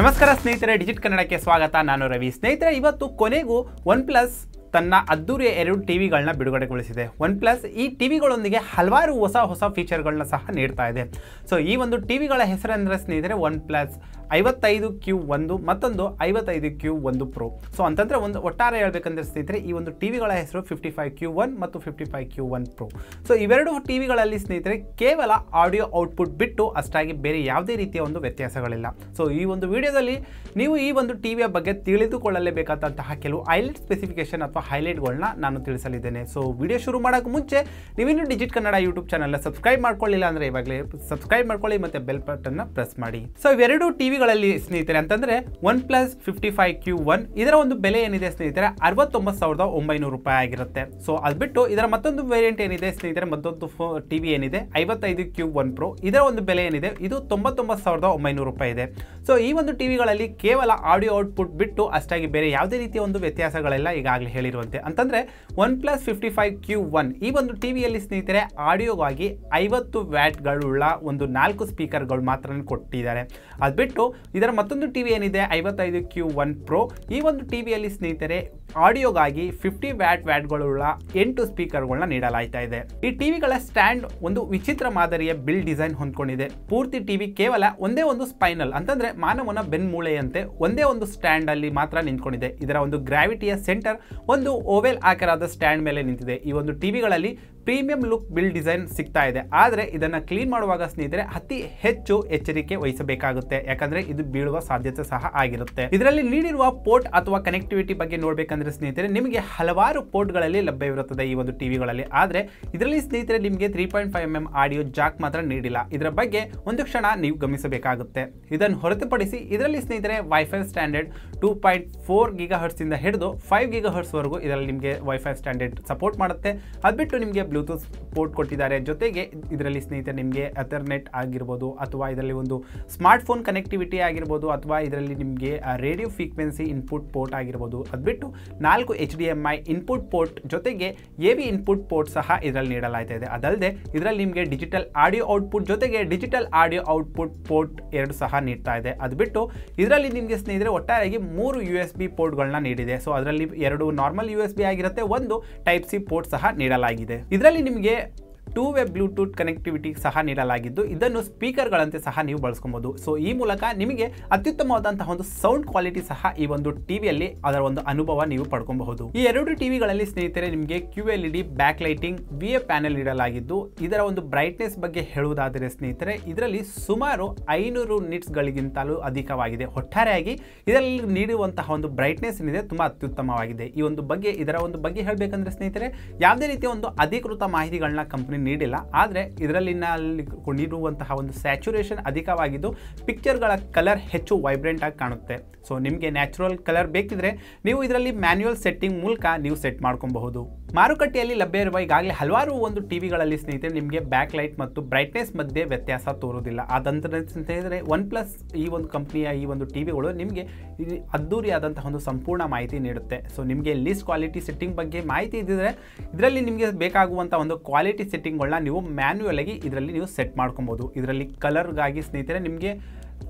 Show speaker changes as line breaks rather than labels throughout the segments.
ನಮಸ್ಕಾರ ಸ್ನೇಹಿತರೆ ಡಿಜಿಟ್ ಕನ್ನಡಕ್ಕೆ ಸ್ವಾಗತ. ನಾನು ರವಿ. ಸ್ನೇಹಿತರೆ ಇವತ್ತು ಕೊನೆಗೂ ಒನ್ ಪ್ಲಸ್ ತನ್ನ ಅದ್ದೂರಿಯ ಎರಡು ಟಿವಿಗಳನ್ನ ಬಿಡುಗಡೆಗೊಳಿಸಿದೆ. ಒನ್ ಪ್ಲಸ್ ಈ ಟಿವಿಗಳೊಂದಿಗೆ ಹಲವಾರು ಹೊಸ ಹೊಸ ಫೀಚರ್ಗಳನ್ನ ಸಹ ನೀಡ್ತಾ ಇದೆ. ಸೊ, ಈ ಒಂದು ಟಿವಿಗಳ ಹೆಸರೆಂದರೆ ಸ್ನೇಹಿತರೆ ಒನ್ ಪ್ಲಸ್ ಐವತ್ತೈದು ಕ್ಯೂ ಒಂದು ಮತ್ತೊಂದು ಐವತ್ತೈದು ಕ್ಯೂ ಒಂದು ಪ್ರೋ. ಸೊ, ಅಂತಂದರೆ ಒಂದು ಒಟ್ಟಾರೆ ಹೇಳ್ಬೇಕಂದ್ರೆ ಸ್ನೇಹಿತರೆ ಈ ಒಂದು ಟಿವಿಗಳ ಹೆಸರು ಫಿಫ್ಟಿ ಫೈವ್ ಕ್ಯೂ ಒನ್ ಮತ್ತು fifty five Q one pro. So, ಇವೆರಡು ಟಿವಿಗಳಲ್ಲಿ ಸ್ನೇಹಿತರೆ ಕೇವಲ ಆಡಿಯೋ ಔಟ್ಪುಟ್ ಬಿಟ್ಟು ಅಷ್ಟಾಗಿ ಬೇರೆ ಯಾವುದೇ ರೀತಿಯ ಒಂದು ವ್ಯತ್ಯಾಸಗಳಿಲ್ಲ. ಸೊ, ಈ ಒಂದು ವಿಡಿಯೋದಲ್ಲಿ ನೀವು ಈ ಒಂದು ಟಿವಿಯ ಬಗ್ಗೆ ತಿಳಿದುಕೊಳ್ಳಲೇಬೇಕಾದಂತಹ ಕೆಲವು ಐಲೆಟ್ ಸ್ಪೆಸಿಫಿಕೇಶನ್ ಹೈಲೈಟ್ಗಳನ್ನ ನಾನು ತಿಳಿಸಲಿದ್ದೇನೆ. ಸೊ ವಿಡಿಯೋ ಶುರು ಮಾಡೋಕ್ಕೆ ಮುಂಚೆ ನೀವಿನ್ನು ಡಿಜಿಟ್ ಕನ್ನಡ ಯೂಟ್ಯೂಬ್ ಚಾನಲ್ನ ಸಬ್ಸ್ಕ್ರೈಬ್ ಮಾಡ್ಕೊಳ್ಳಿಲ್ಲ ಅಂದರೆ ಇವಾಗಲೇ ಸಬ್ಸ್ಕ್ರೈಬ್ ಮಾಡ್ಕೊಳ್ಳಿ ಮತ್ತು ಬೆಲ್ ಬಟನ್ನ ಪ್ರೆಸ್ ಮಾಡಿ. ಸೊ ಇವೆರಡು ಟಿವಿಗಳಲ್ಲಿ ಸ್ನೇಹಿತರೆ ಅಂತಂದರೆ OnePlus fifty five Q one ಇದರ ಒಂದು ಬೆಲೆ ಏನಿದೆ ಸ್ನೇಹಿತರೆ? ಅರವತ್ತೊಂಬತ್ತು ಸಾವಿರದ ಒಂಬೈನೂರು ರೂಪಾಯಿ ಆಗಿರುತ್ತೆ. ಸೊ ಅದು ಬಿಟ್ಟು ಇದರ ಮತ್ತೊಂದು ವೇರಿಯಂಟ್ ಏನಿದೆ ಸ್ನೇಹಿತರೆ? ಮತ್ತೊಂದು ಟಿವಿ ಏನಿದೆ? ಐವತ್ತೈದು ಕ್ಯೂ ಒನ್ ಪ್ರೊ ಇದರ ಒಂದು ಬೆಲೆ ಏನಿದೆ? ಇದು ತೊಂಬತ್ತೊಂಬತ್ತು ಸಾವಿರದ ಒಂಬೈನೂರು ರೂಪಾಯಿ ಇದೆ. ಸೊ ಈ ಒಂದು ಟಿವಿಗಳಲ್ಲಿ ಕೇವಲ ಆಡಿಯೋ ಔಟ್ಪುಟ್ ಬಿಟ್ಟು ಅಷ್ಟಾಗಿ ಬೇರೆ ಯಾವುದೇ ರೀತಿಯ ಒಂದು ವ್ಯತ್ಯಾಸಗಳೆಲ್ಲ ಈಗಾಗಲೇ ಹೇಳಿರುವಂತೆ ಅಂತಂದರೆ OnePlus fifty five Q one ಈ ಒಂದು ಟಿವಿಯಲ್ಲಿ ಸ್ನೇಹಿತರೆ ಆಡಿಯೋಗಾಗಿ ಐವತ್ತು ವ್ಯಾಟ್ಗಳುಳ್ಳ ಒಂದು ನಾಲ್ಕು ಸ್ಪೀಕರ್ಗಳು ಮಾತ್ರ ಕೊಟ್ಟಿದ್ದಾರೆ. ಅದು ಬಿಟ್ಟು ಇದರ ಮತ್ತೊಂದು ಟಿವಿ ಏನಿದೆ? ಐವತ್ತೈದು ಕ್ಯೂ ಒನ್ ಪ್ರೊ ಈ ಒಂದು ಟಿವಿಯಲ್ಲಿ ಸ್ನೇಹಿತರೆ ಆಡಿಯೋಗಾಗಿ ಫಿಫ್ಟಿ ವ್ಯಾಟ್ ವ್ಯಾಟ್ಗಳುಳ್ಳ ಎಂಟು ಸ್ಪೀಕರ್ಗಳನ್ನ ನೀಡಲಾಯ್ತಾ ಇದೆ. ಈ ಟಿವಿಗಳ ಸ್ಟ್ಯಾಂಡ್ ಒಂದು ವಿಚಿತ್ರ ಮಾದರಿಯ ಬಿಲ್ ಡಿಸೈನ್ ಹೊಂದ್ಕೊಂಡಿದೆ. ಪೂರ್ತಿ ಟಿವಿ ಕೇವಲ ಒಂದೇ ಒಂದು ಸ್ಪೈನಲ್, ಅಂತಂದ್ರೆ ಮಾನವನ ಬೆನ್ಮೂಳೆಯಂತೆ ಒಂದೇ ಒಂದು ಸ್ಟ್ಯಾಂಡ್ ಅಲ್ಲಿ ಮಾತ್ರ ನಿಂತ್ಕೊಂಡಿದೆ. ಇದರ ಒಂದು ಗ್ರಾವಿಟಿಯ ಸೆಂಟರ್ ಒಂದು ಓವೆಲ್ ಆಕಾರದ ಸ್ಟ್ಯಾಂಡ್ ಮೇಲೆ ನಿಂತಿದೆ. ಈ ಒಂದು ಟಿವಿಗಳಲ್ಲಿ ಪ್ರೀಮಿಯಂ ಲುಕ್ ಬಿಲ್ ಡಿಸೈನ್ ಸಿಗ್ತಾ ಇದೆ. ಆದರೆ ಇದನ್ನು ಕ್ಲೀನ್ ಮಾಡುವಾಗ ಸ್ನೇಹಿತರೆ ಅತಿ ಹೆಚ್ಚು ಎಚ್ಚರಿಕೆ ವಹಿಸಬೇಕಾಗುತ್ತೆ. ಯಾಕಂದ್ರೆ ಇದು ಬೀಳುವ ಸಾಧ್ಯತೆ ಸಹ ಆಗಿರುತ್ತೆ. ಇದರಲ್ಲಿ ನೀಡಿರುವ ಪೋರ್ಟ್ ಅಥವಾ ಕನೆಕ್ಟಿವಿಟಿ ಬಗ್ಗೆ ನೋಡಬೇಕಂದ್ರೆ ಸ್ನೇಹಿತರೆ ನಿಮಗೆ ಹಲವಾರು ಪೋರ್ಟ್ಗಳಲ್ಲಿ ಲಭ್ಯವಿರುತ್ತದೆ ಈ ಒಂದು ಟಿವಿಗಳಲ್ಲಿ. ಆದರೆ ಇದರಲ್ಲಿ ಸ್ನೇಹಿತರೆ ನಿಮಗೆ three point five M audio jack ಮಾತ್ರ ನೀಡಿಲ್ಲ. ಇದರ ಬಗ್ಗೆ ಒಂದು ಕ್ಷಣ ನೀವು ಗಮನಿಸಬೇಕಾಗುತ್ತೆ. ಇದನ್ನು ಹೊರತುಪಡಿಸಿ ಇದರಲ್ಲಿ ಸ್ನೇಹಿತರೆ wifi standard two point four giga ಹರ್ಟ್ಸಿಂದ ಹಿಡಿದು ಫೈವ್ ಗಿಗಾ ಹರ್ಟ್ಸ್ವರೆಗೂ ಇದರಲ್ಲಿ ನಿಮಗೆ ವೈಫೈ ಸ್ಟ್ಯಾಂಡರ್ಡ್ ಸಪೋರ್ಟ್ ಮಾಡುತ್ತೆ. ಅದ್ಬಿಟ್ಟು ನಿಮಗೆ ಬ್ಲೂಟೂತ್ ಪೋರ್ಟ್ ಕೊಟ್ಟಿದ್ದಾರೆ. ಜೊತೆಗೆ ಇದರಲ್ಲಿ ಸ್ನೇಹಿತರೆ ನಿಮಗೆ ಅಥರ್ನೆಟ್ ಆಗಿರ್ಬೋದು ಅಥವಾ ಇದರಲ್ಲಿ ಒಂದು ಸ್ಮಾರ್ಟ್ಫೋನ್ ಕನೆಕ್ಟಿವಿಟಿ ಆಗಿರ್ಬೋದು ಅಥವಾ ಇದರಲ್ಲಿ ನಿಮಗೆ ರೇಡಿಯೋ ಫ್ರೀಕ್ವೆನ್ಸಿ ಇನ್ಪುಟ್ ಪೋರ್ಟ್ ಆಗಿರ್ಬೋದು. ಅದು ಬಿಟ್ಟು ನಾಲ್ಕು H D M I input port ಜೊತೆಗೆ ಎ ವಿ ಇನ್ಪುಟ್ ಪೋರ್ಟ್ ಸಹ ಇದರಲ್ಲಿ ನೀಡಲಾಗ್ತಾ ಇದೆ. ಅದಲ್ಲದೆ ಇದರಲ್ಲಿ ನಿಮಗೆ ಡಿಜಿಟಲ್ ಆಡಿಯೋ ಔಟ್ಪುಟ್ ಜೊತೆಗೆ ಡಿಜಿಟಲ್ ಆಡಿಯೋ ಔಟ್ಪುಟ್ ಪೋರ್ಟ್ ಎರಡು ಸಹ ನೀಡ್ತಾ ಇದೆ. ಅದು ಬಿಟ್ಟು ಇದರಲ್ಲಿ ನಿಮಗೆ ಸ್ನೇಹಿತರೆ ಒಟ್ಟಾರೆಯಾಗಿ ಮೂರು ಯು ಎಸ್ ಬಿ ಪೋರ್ಟ್ಗಳನ್ನ ನೀಡಿದೆ. ಸೊ ಅದರಲ್ಲಿ ಎರಡು ನಾರ್ಮಲ್ ಯು ಎಸ್ ಬಿ ಆಗಿರುತ್ತೆ, ಒಂದು ಟೈಪ್ ಸಿ ಪೋರ್ಟ್ ಸಹ ನೀಡಲಾಗಿದೆ. ಇದರಲ್ಲಿ ನಿಮಗೆ ಟೂ ವೇ ಬ್ಲೂಟೂತ್ ಕನೆಕ್ಟಿವಿಟಿ ಸಹ ನೀಡಲಾಗಿದ್ದು, ಇದನ್ನು ಸ್ಪೀಕರ್ಗಳಂತೆ ಸಹ ನೀವು ಬಳಸ್ಕೊಬೋದು. ಸೊ ಈ ಮೂಲಕ ನಿಮಗೆ ಅತ್ಯುತ್ತಮವಾದಂತಹ ಒಂದು ಸೌಂಡ್ ಕ್ವಾಲಿಟಿ ಸಹ ಈ ಒಂದು ಟಿವಿಯಲ್ಲಿ ಅದರ ಒಂದು ಅನುಭವ ನೀವು ಪಡ್ಕೊಬಹುದು. ಈ ಎರಡು ಟಿವಿಗಳಲ್ಲಿ ಸ್ನೇಹಿತರೆ, ನಿಮಗೆ Q L E D back lighting V A panel ಇಡಲಾಗಿದ್ದು ಇದರ ಒಂದು ಬ್ರೈಟ್ನೆಸ್ ಬಗ್ಗೆ ಹೇಳುವುದಾದರೆ ಸ್ನೇಹಿತರೆ, ಇದರಲ್ಲಿ ಸುಮಾರು ಐನೂರು ನಿಟ್ಸ್ಗಳಿಗಿಂತಲೂ ಅಧಿಕವಾಗಿದೆ. ಒಟ್ಟಾರೆಯಾಗಿ ಇದರಲ್ಲಿ ನೀಡುವಂತಹ ಒಂದು ಬ್ರೈಟ್ನೆಸ್ ಏನಿದೆ ತುಂಬಾ ಅತ್ಯುತ್ತಮವಾಗಿದೆ. ಈ ಒಂದು ಬಗ್ಗೆ, ಇದರ ಒಂದು ಬಗ್ಗೆ ಹೇಳಬೇಕಂದ್ರೆ ಸ್ನೇಹಿತರೆ, ಯಾವುದೇ ರೀತಿಯ ಒಂದು ಅಧಿಕೃತ ಮಾಹಿತಿಗಳನ್ನ ಕಂಪನಿ ನೀಡಿಲ್ಲ. ಆದರೆ ಇದರಲ್ಲಿನ ಕೊಂಡಿರುವಂತಹ ಒಂದು ಸ್ಯಾಚುರೇಷನ್ ಅಧಿಕವಾಗಿದ್ದು, ಪಿಕ್ಚರ್ಗಳ ಕಲರ್ ಹೆಚ್ಚು ವೈಬ್ರೆಂಟ್ ಆಗಿ ಕಾಣುತ್ತೆ. ಸೊ ನಿಮಗೆ ನ್ಯಾಚುರಲ್ ಕಲರ್ ಬೇಕಿದ್ರೆ ನೀವು ಇದರಲ್ಲಿ ಮ್ಯಾನ್ಯುಯಲ್ ಸೆಟ್ಟಿಂಗ್ ಮೂಲಕ ನೀವು ಸೆಟ್ ಮಾಡ್ಕೊಬಹುದು. ಮಾರುಕಟ್ಟೆಯಲ್ಲಿ ಲಭ್ಯ ಇರುವ ಈಗಾಗಲೇ ಹಲವಾರು ಒಂದು ಟಿವಿಗಳಲ್ಲಿ ಸ್ನೇಹಿತರೆ, ನಿಮಗೆ ಬ್ಯಾಕ್ ಲೈಟ್ ಮತ್ತು ಬ್ರೈಟ್ನೆಸ್ ಮಧ್ಯೆ ವ್ಯತ್ಯಾಸ ತೋರುವುದಿಲ್ಲ. ಅದಂತರ ಸ್ನೇಹಿತರೆ ಒನ್ ಪ್ಲಸ್ ಈ ಒಂದು ಕಂಪ್ನಿಯ ಈ ಒಂದು ಟಿವಿಗಳು ನಿಮಗೆ ಅದ್ದೂರಿಯಾದಂತಹ ಒಂದು ಸಂಪೂರ್ಣ ಮಾಹಿತಿ ನೀಡುತ್ತೆ. ಸೊ ನಿಮಗೆ ಲೀಸ್ ಕ್ವಾಲಿಟಿ ಸೆಟ್ಟಿಂಗ್ ಬಗ್ಗೆ ಮಾಹಿತಿ ಇದ್ದಿದ್ರೆ ಇದರಲ್ಲಿ ನಿಮಗೆ ಬೇಕಾಗುವಂಥ ಒಂದು ಕ್ವಾಲಿಟಿ ಸೆಟ್ಟಿಂಗ್ಗಳನ್ನ ನೀವು ಮ್ಯಾನ್ಯುಯಲ್ ಆಗಿ ಇದರಲ್ಲಿ ನೀವು ಸೆಟ್ ಮಾಡ್ಕೊಬೋದು. ಇದರಲ್ಲಿ ಕಲರ್ಗಾಗಿ ಸ್ನೇಹಿತರೆ, ನಿಮಗೆ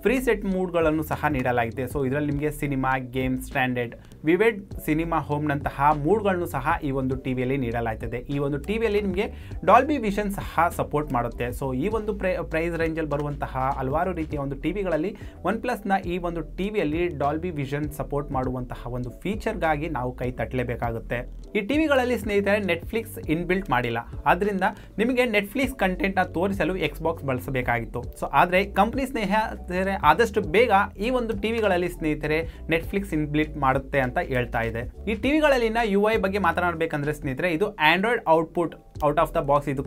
ಫ್ರೀ ಸೆಟ್ ಮೂಡ್ಗಳನ್ನು ಸಹ ನೀಡಲಾಗಿದೆ. ಸೊ, ಇದರಲ್ಲಿ ನಿಮಗೆ cinema game standard vivid cinema ಹೋಮ್ನಂತಹ ಮೂಡ್ಗಳನ್ನು ಸಹ ಈ ಒಂದು ಟಿವಿಯಲ್ಲಿ ನೀಡಲಾಗ್ತದೆ. ಈ ಒಂದು ಟಿವಿಯಲ್ಲಿ ನಿಮಗೆ ಡಾಲ್ಬಿ ವಿಷನ್ ಸಹ ಸಪೋರ್ಟ್ ಮಾಡುತ್ತೆ. ಸೊ, ಈ ಒಂದು ಪ್ರೈ ಪ್ರೈಸ್ ರೇಂಜಲ್ಲಿ ಬರುವಂತಹ ಹಲವಾರು ರೀತಿಯ ಒಂದು ಟಿವಿಗಳಲ್ಲಿ ಒನ್ ಪ್ಲಸ್ನ ಈ ಒಂದು ಟಿವಿಯಲ್ಲಿ ಡಾಲ್ಬಿ ವಿಷನ್ ಸಪೋರ್ಟ್ ಮಾಡುವಂತಹ ಒಂದು ಫೀಚರ್ಗಾಗಿ ನಾವು ಕೈ ತಟ್ಟಲೇಬೇಕಾಗುತ್ತೆ. ಈ ಟಿವಿಗಳಲ್ಲಿ ಸ್ನೇಹಿತರೆ ನೆಟ್ಫ್ಲಿಕ್ಸ್ ಇನ್ಬಿಲ್ಟ್ ಮಾಡಿಲ್ಲ. ಆದ್ದರಿಂದ ನಿಮಗೆ ನೆಟ್ಫ್ಲಿಕ್ಸ್ ಕಂಟೆಂಟ್ನ ತೋರಿಸಲು ಎಕ್ಸ್ಬಾಕ್ಸ್ ಬಳಸಬೇಕಾಗಿತ್ತು. ಸೊ, ಆದರೆ ಕಂಪ್ನಿ ಸ್ನೇಹ ಆದಷ್ಟು ಬೇಗ ಈ ಒಂದು ಟಿವಿಗಳಲ್ಲಿ ಸ್ನೇಹಿತರೆ ನೆಟ್ಫ್ಲಿಕ್ಸ್ ಇನ್ಬ್ಲಿಟ್ ಮಾಡುತ್ತೆ ಅಂತ ಹೇಳ್ತಾ ಇದೆ. ಈ ಟಿವಿಗಳಲ್ಲಿನ ಯು ಐ ಬಗ್ಗೆ ಮಾತನಾಡಬೇಕಂದ್ರೆ ಸ್ನೇಹಿತರೆ, ಇದು Android output out of the box ಇದು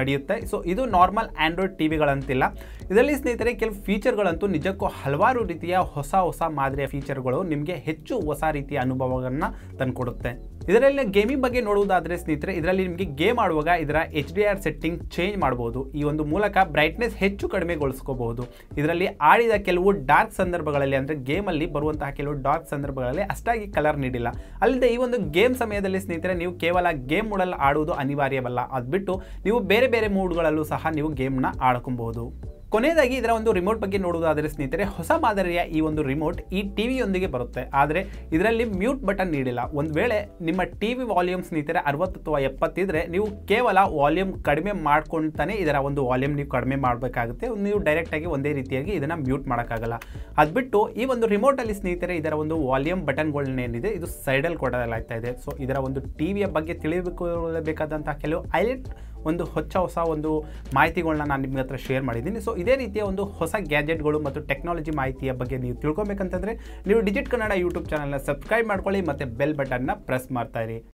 ನಡೆಯುತ್ತೆ. ಸೊ ಇದು ನಾರ್ಮಲ್ ಆಂಡ್ರಾಯ್ಡ್ ಟಿವಿಗಳಂತಿಲ್ಲ. ಇದರಲ್ಲಿ ಸ್ನೇಹಿತರೆ, ಕೆಲವು ಫೀಚರ್ಗಳಂತೂ ನಿಜಕ್ಕೂ ಹಲವಾರು ರೀತಿಯ ಹೊಸ ಹೊಸ ಮಾದರಿಯ ಫೀಚರ್ಗಳು ನಿಮಗೆ ಹೆಚ್ಚು ಹೊಸ ರೀತಿಯ ಅನುಭವವನ್ನು ತಂದುಕೊಡುತ್ತೆ. ಇದರಲ್ಲಿ ಗೇಮಿಂಗ್ ಬಗ್ಗೆ ನೋಡುವುದಾದರೆ ಸ್ನೇಹಿತರೆ, ಇದರಲ್ಲಿ ನಿಮಗೆ ಗೇಮ್ ಆಡುವಾಗ ಇದರ H D R setting change ಮಾಡ್ಬೋದು. ಈ ಒಂದು ಮೂಲಕ ಬ್ರೈಟ್ನೆಸ್ ಹೆಚ್ಚು ಕಡಿಮೆಗೊಳಿಸ್ಕೋಬಹುದು. ಇದರಲ್ಲಿ ಆಡಿದ ಕೆಲವು ಡಾರ್ಕ್ ಸಂದರ್ಭಗಳಲ್ಲಿ ಅಂದರೆ ಗೇಮಲ್ಲಿ ಬರುವಂತಹ ಕೆಲವು ಡಾರ್ಕ್ ಸಂದರ್ಭಗಳಲ್ಲಿ ಅಷ್ಟಾಗಿ ಕಲರ್ ನೀಡಿಲ್ಲ. ಅಲ್ಲದೆ ಈ ಒಂದು ಗೇಮ್ ಸಮಯದಲ್ಲಿ ಸ್ನೇಹಿತರೆ, ನೀವು ಕೇವಲ ಗೇಮ್ ಮೂಡಲ್ಲಿ ಆಡುವುದು ಅನಿವಾರ್ಯವಲ್ಲ. ಅದು ಬಿಟ್ಟು ನೀವು ಬೇರೆ ಬೇರೆ ಮೂಡ್ಗಳಲ್ಲೂ ಸಹ ನೀವು ಗೇಮ್ನ ಆಡ್ಕೊಬಹುದು ಕೊನೆಯದಾಗಿ ಇದರ ಒಂದು ರಿಮೋಟ್ ಬಗ್ಗೆ ನೋಡುವುದಾದರೆ ಸ್ನೇಹಿತರೆ, ಹೊಸ ಮಾದರಿಯ ಈ ಒಂದು ರಿಮೋಟ್ ಈ ಟಿವಿಯೊಂದಿಗೆ ಬರುತ್ತೆ. ಆದರೆ ಇದರಲ್ಲಿ ಮ್ಯೂಟ್ ಬಟನ್ ನೀಡಿಲ್ಲ. ಒಂದು ವೇಳೆ ನಿಮ್ಮ ಟಿ ವಿ ವಾಲ್ಯೂಮ್ ಸ್ನೇಹಿತರೆ ಅರವತ್ತು ಅಥವಾ ಎಪ್ಪತ್ತಿದ್ರೆ ನೀವು ಕೇವಲ ವಾಲ್ಯೂಮ್ ಕಡಿಮೆ ಮಾಡ್ಕೊಳ್ತಾನೆ ಇದರ ಒಂದು ವಾಲ್ಯೂಮ್ ನೀವು ಕಡಿಮೆ ಮಾಡಬೇಕಾಗುತ್ತೆ. ನೀವು ಡೈರೆಕ್ಟಾಗಿ ಒಂದೇ ರೀತಿಯಾಗಿ ಇದನ್ನು ಮ್ಯೂಟ್ ಮಾಡೋಕ್ಕಾಗಲ್ಲ. ಅದು ಬಿಟ್ಟು ಈ ಒಂದು ರಿಮೋಟಲ್ಲಿ ಸ್ನೇಹಿತರೆ ಇದರ ಒಂದು ವಾಲ್ಯೂಮ್ ಬಟನ್ಗಳನ್ನೇನಿದೆ ಇದು ಸೈಡಲ್ಲಿ ಕೊಡಲಾಗ್ತಾ ಇದೆ. ಸೊ ಇದರ ಒಂದು ಟಿವಿಯ ಬಗ್ಗೆ ತಿಳಿದುಕೊಳ್ಳಬೇಕಾದಂಥ ಕೆಲವು ಹೈಲೈಟ್ ಒಂದು ಹೊಚ್ಚ ಹೊಸ ಒಂದು ಮಾಹಿತಿಗಳನ್ನ ನಾನು ನಿಮ್ಗೆ ಹತ್ರ ಶೇರ್ ಮಾಡಿದ್ದೀನಿ. ಸೊ ಇದೇ ರೀತಿಯ ಒಂದು ಹೊಸ ಗ್ಯಾಜೆಟ್ಗಳು ಮತ್ತು ಟೆಕ್ನಾಲಜಿ ಮಾಹಿತಿಯ ಬಗ್ಗೆ ನೀವು ತಿಳ್ಕೊಬೇಕಂತಂದರೆ, ನೀವು ಡಿಜಿಟ್ ಕನ್ನಡ ಯೂಟ್ಯೂಬ್ ಚಾನಲ್ನ ಸಬ್ಸ್ಕ್ರೈಬ್ ಮಾಡ್ಕೊಳ್ಳಿ ಮತ್ತು ಬೆಲ್ ಬಟನ್ನ ಪ್ರೆಸ್ ಮಾಡ್ತಾಯಿರಿ